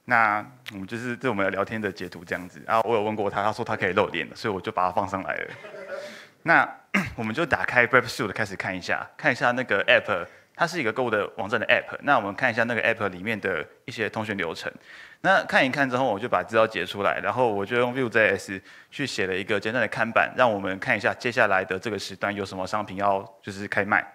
那我们就是对我们的聊天的截图这样子。然后我有问过他，他说他可以露脸的，所以我就把它放上来了。那 [CLEARS THROAT] 我们就打开 BrevSuite 开始看一下，看一下那个 App，它是一个购物的网站的 App。那我们看一下那个 App 里面的一些通讯流程。那看一看之后，我就把资料截出来，然后我就用 Vue.js 去写了一个简单的看板，让我们看一下接下来的这个时段有什么商品要就是开卖。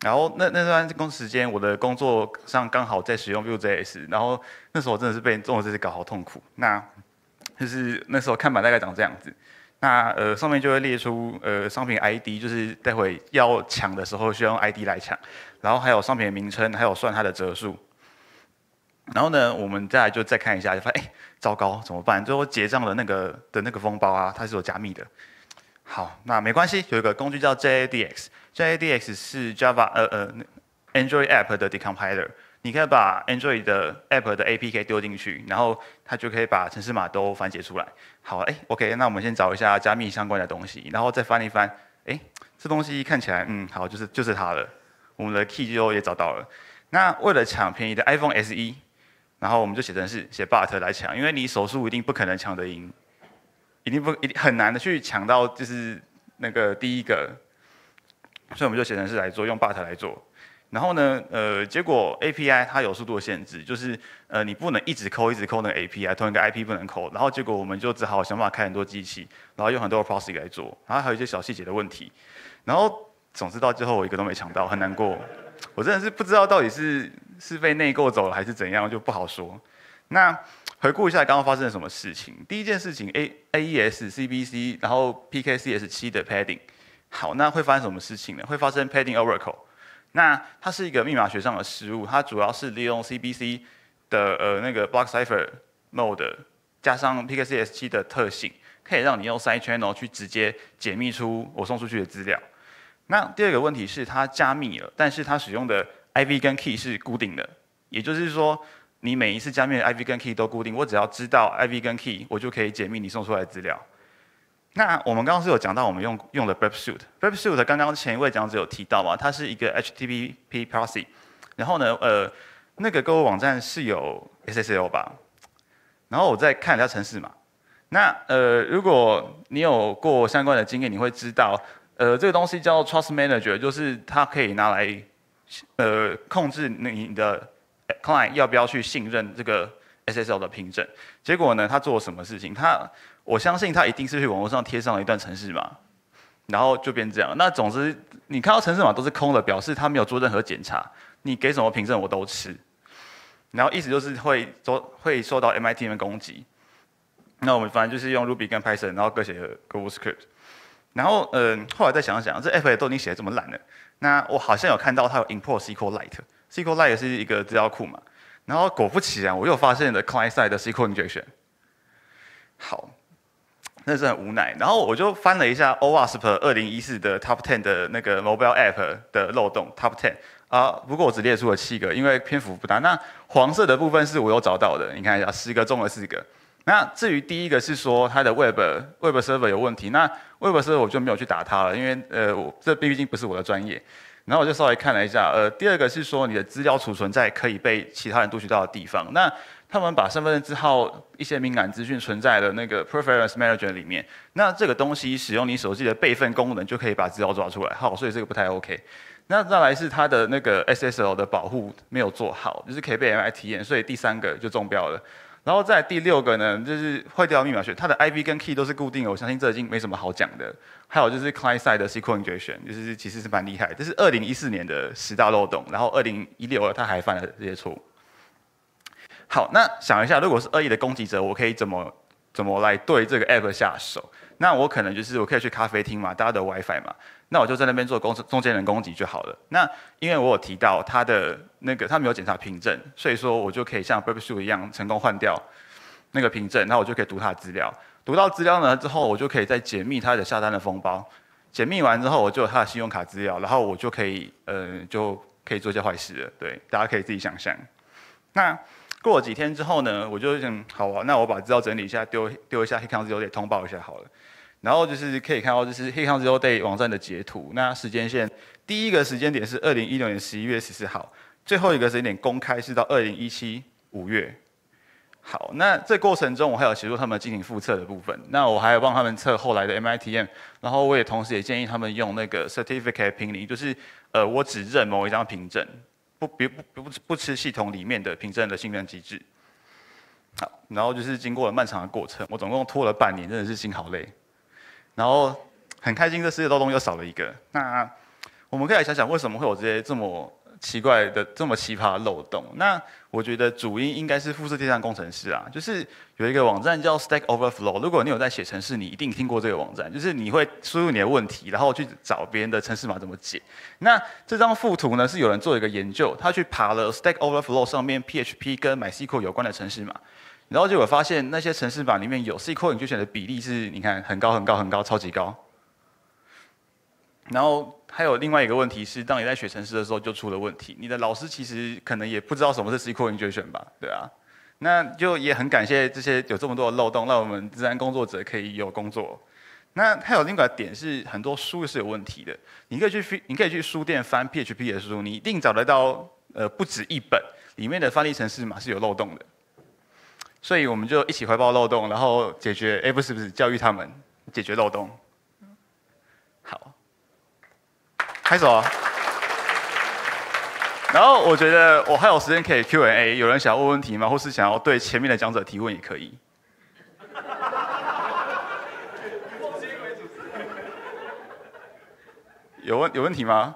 然后那那段工时间，我的工作上刚好在使用 Vue.js，然后那时候真的是被中文这些搞好痛苦。那就是那时候看板大概长这样子。那呃上面就会列出呃商品 ID，就是待会要抢的时候需要用 ID 来抢，然后还有商品的名称，还有算它的折数。然后呢，我们再来就再看一下，就发现哎，糟糕，怎么办？最后结账的那个的那个封包啊，它是有加密的。好，那没关系，有一个工具叫 JADX，JADX 是 Java 呃呃 Android App 的 decompiler。你可以把 Android 的 App 的 APK 丢进去，然后它就可以把程式码都翻写出来。好，哎，OK，那我们先找一下加密相关的东西，然后再翻一翻，哎，这东西看起来，嗯，好，就是就是它了。我们的 Key 就也找到了。那为了抢便宜的 iPhone SE，然后我们就写成是写 But 来抢，因为你手速一定不可能抢得赢，一定不一定很难的去抢到就是那个第一个，所以我们就写成是来做用 But 来做。然后呢，呃，结果 API 它有速度的限制，就是呃你不能一直抠一直抠那个 API，同一个 IP 不能抠。然后结果我们就只好想办法开很多机器，然后用很多 process 来做，然后还有一些小细节的问题。然后总之到最后我一个都没抢到，很难过。我真的是不知道到底是是被内购走了还是怎样，就不好说。那回顾一下刚刚发生了什么事情。第一件事情，A AES CBC，然后 PKCS 七的 padding。好，那会发生什么事情呢？会发生 padding overcall。那它是一个密码学上的失误，它主要是利用 CBC 的呃那个 block cipher mode 加上 PKCS7 的特性，可以让你用 side channel 去直接解密出我送出去的资料。那第二个问题是它加密了，但是它使用的 IV 跟 key 是固定的，也就是说，你每一次加密的 IV 跟 key 都固定，我只要知道 IV 跟 key，我就可以解密你送出来的资料。那我们刚刚是有讲到我们用用的 Brave Suite，Brave Suite 刚刚前一位讲者有提到嘛，它是一个 HTTP proxy，然后呢，呃，那个购物网站是有 SSL 吧，然后我再看一下程式嘛。那呃，如果你有过相关的经验，你会知道，呃，这个东西叫 Trust Manager，就是它可以拿来呃控制你的 client 要不要去信任这个 SSL 的凭证。结果呢，他做了什么事情？他我相信他一定是去网络上贴上了一段程式码，然后就变这样。那总之，你看到程式码都是空的，表示他没有做任何检查。你给什么凭证我都吃，然后意思就是会受会受到 MIT 的攻击。那我们反正就是用 Ruby 跟 Python，然后各写个 Go Script。然后嗯，后来再想想，这 FA 都已经写的这么烂了，那我好像有看到它有 import SQLite，SQLite 是一个资料库嘛。然后果不其然，我又发现了 client side 的 SQL injection。好。那是很无奈，然后我就翻了一下 OWASP 二零一四的 Top Ten 的那个 Mobile App 的漏洞 Top Ten 啊，不过我只列出了七个，因为篇幅不大。那黄色的部分是我有找到的，你看一下，十个中了四个。那至于第一个是说它的 Web Web Server 有问题，那 Web Server 我就没有去打它了，因为呃，这毕竟不是我的专业。然后我就稍微看了一下，呃，第二个是说你的资料储存在可以被其他人读取到的地方。那他们把身份证字号一些敏感资讯存在了那个 Preference Manager 里面，那这个东西使用你手机的备份功能就可以把资料抓出来，好，所以这个不太 OK。那再来是它的那个 SSL 的保护没有做好，就是可以被 MIT 验，所以第三个就中标了。然后在第六个呢，就是坏掉密码学，它的 IP 跟 Key 都是固定的，我相信这已经没什么好讲的。还有就是 Client Side 的 SQL Injection，就是其实是蛮厉害，这是二零一四年的十大漏洞，然后二零一六它还犯了这些错误。好，那想一下，如果是恶意的攻击者，我可以怎么怎么来对这个 app 下手？那我可能就是我可以去咖啡厅嘛，大家的 WiFi 嘛，那我就在那边做中中间人攻击就好了。那因为我有提到他的那个他没有检查凭证，所以说我就可以像 b r b s u 一样成功换掉那个凭证，那我就可以读他的资料。读到资料呢之后，我就可以再解密他的下单的封包。解密完之后，我就有他的信用卡资料，然后我就可以呃就可以做些坏事了。对，大家可以自己想象。那过了几天之后呢，我就想，好啊，那我把资料整理一下，丢丢一下黑康 Zero Day 通报一下好了。然后就是可以看到，就是黑康 Zero Day 网站的截图。那时间线，第一个时间点是二零一六年十一月十四号，最后一个时间点公开是到二零一七五月。好，那这过程中我还有协助他们进行复测的部分。那我还有帮他们测后来的 MITM，然后我也同时也建议他们用那个 Certificate 凭证，就是呃，我只认某一张凭证。不，别不不不吃系统里面的凭证的信任机制。好，然后就是经过了漫长的过程，我总共拖了半年，真的是心好累。然后很开心，这世界漏洞又少了一个。那我们可以来想想，为什么会有这些这么？奇怪的这么奇葩漏洞，那我觉得主因应该是复制贴上工程师啊，就是有一个网站叫 Stack Overflow，如果你有在写程式，你一定听过这个网站，就是你会输入你的问题，然后去找别人的程式码怎么解。那这张附图呢，是有人做一个研究，他去爬了 Stack Overflow 上面 PHP 跟 MySQL 有关的程式码，然后结果发现那些程式码里面有 SQL 你就选的比例是，你看很高很高很高，超级高。然后还有另外一个问题是，当你在学程式的时候就出了问题。你的老师其实可能也不知道什么是 SQL injection 吧？对啊，那就也很感谢这些有这么多的漏洞，让我们自然工作者可以有工作。那还有另外一个点是，很多书是有问题的。你可以去你可以去书店翻 PHP 的书，你一定找得到呃不止一本里面的翻译程式嘛是有漏洞的。所以我们就一起怀抱漏洞，然后解决，哎不是不是教育他们解决漏洞。好。开始啊！然后我觉得我还有时间可以 Q&A，有人想要问问题吗？或是想要对前面的讲者提问也可以。[LAUGHS] 有问有问题吗？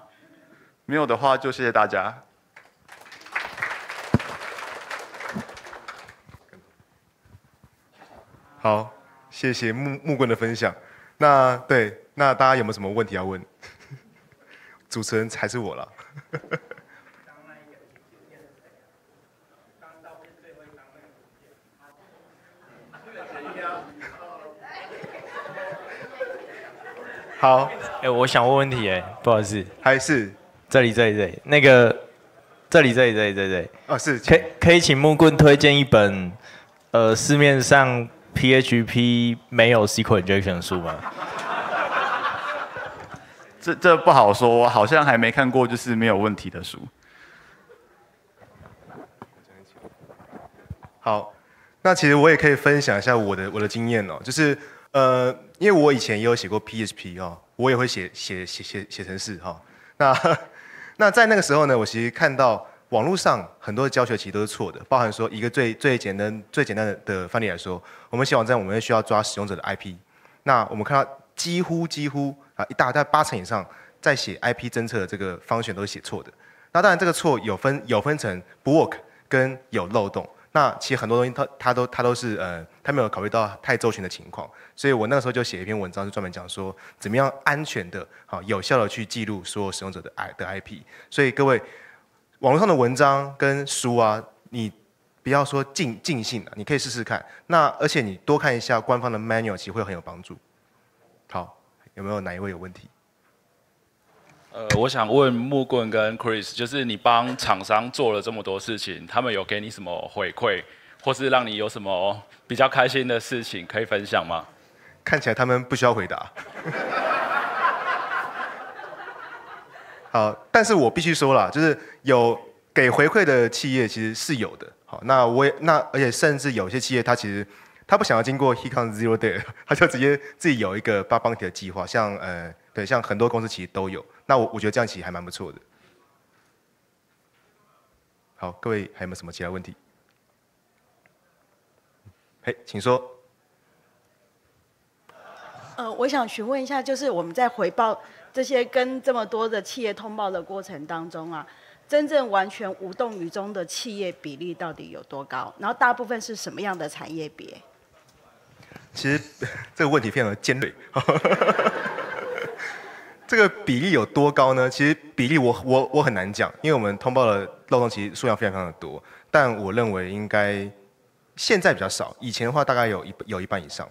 没有的话就谢谢大家。好，谢谢木木棍的分享。那对，那大家有没有什么问题要问？主持人才是我了。好。哎，我想问问题，哎，不好意思，还是这里这里这里，那个这里这里这里这里，哦是，可可以请木棍推荐一本，呃，市面上 PHP 没有 SQL injection 书吗？这这不好说，我好像还没看过就是没有问题的书。好，那其实我也可以分享一下我的我的经验哦，就是呃，因为我以前也有写过 PHP 哦，我也会写写写写写程式哈。那那在那个时候呢，我其实看到网络上很多的教学其实都是错的，包含说一个最最简单最简单的的范例来说，我们写网站我们需要抓使用者的 IP，那我们看到几乎几乎啊一大概八成以上在写 IP 侦测的这个方选都是写错的。那当然这个错有分有分成不 work 跟有漏洞。那其实很多东西，它它都它都是呃，它没有考虑到太周全的情况，所以我那个时候就写一篇文章，是专门讲说怎么样安全的、好有效的去记录所有使用者的 I 的 IP。所以各位，网络上的文章跟书啊，你不要说尽尽兴了，你可以试试看。那而且你多看一下官方的 manual，其实会很有帮助。好，有没有哪一位有问题？呃，我想问木棍跟 Chris，就是你帮厂商做了这么多事情，他们有给你什么回馈，或是让你有什么比较开心的事情可以分享吗？看起来他们不需要回答。[LAUGHS] 好，但是我必须说了，就是有给回馈的企业其实是有的。好，那我也那而且甚至有些企业，它其实他不想要经过 Hecon Zero Day，[LAUGHS] 他就直接自己有一个八邦体的计划，像呃对，像很多公司其实都有。那我我觉得这样其实还蛮不错的。好，各位还有没有什么其他问题？嘿，请说。呃，我想询问一下，就是我们在回报这些跟这么多的企业通报的过程当中啊，真正完全无动于衷的企业比例到底有多高？然后大部分是什么样的产业别？其实这个问题非常的尖锐。[LAUGHS] 这个比例有多高呢？其实比例我我我很难讲，因为我们通报的漏洞其实数量非常非常的多。但我认为应该现在比较少，以前的话大概有一有一半以上。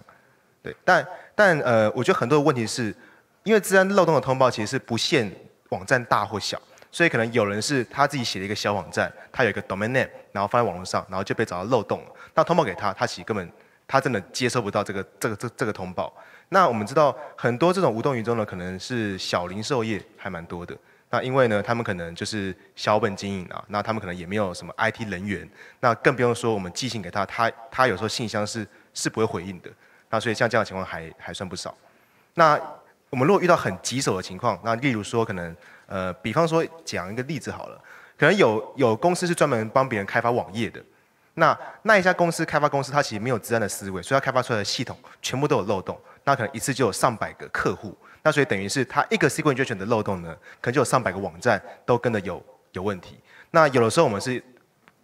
对，但但呃，我觉得很多的问题是，因为治安漏洞的通报其实是不限网站大或小，所以可能有人是他自己写了一个小网站，他有一个 domain name，然后放在网络上，然后就被找到漏洞了。那通报给他，他其实根本他真的接收不到这个这个这这个通报。那我们知道很多这种无动于衷的，可能是小零售业还蛮多的。那因为呢，他们可能就是小本经营啊，那他们可能也没有什么 IT 人员，那更不用说我们寄信给他，他他有时候信箱是是不会回应的。那所以像这样的情况还还算不少。那我们如果遇到很棘手的情况，那例如说可能呃，比方说讲一个例子好了，可能有有公司是专门帮别人开发网页的。那那一家公司开发公司，它其实没有自然的思维，所以它开发出来的系统全部都有漏洞。那可能一次就有上百个客户，那所以等于是它一个 SQL injection 的漏洞呢，可能就有上百个网站都跟着有有问题。那有的时候我们是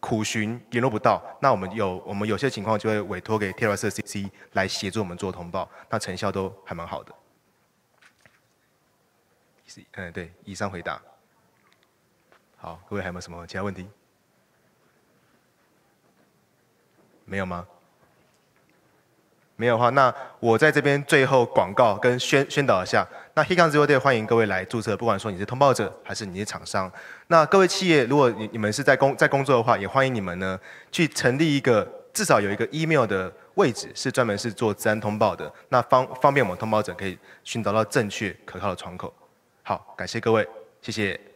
苦寻联络不到，那我们有我们有些情况就会委托给 t e r a s CC 来协助我们做通报，那成效都还蛮好的。嗯，对，以上回答。好，各位还有没有什么其他问题？没有吗？没有的话，那我在这边最后广告跟宣宣导一下。那 Hecon Zero Day 欢迎各位来注册，不管说你是通报者还是你是厂商。那各位企业，如果你你们是在工在工作的话，也欢迎你们呢去成立一个至少有一个 email 的位置，是专门是做治安通报的。那方方便我们通报者可以寻找到正确可靠的窗口。好，感谢各位，谢谢。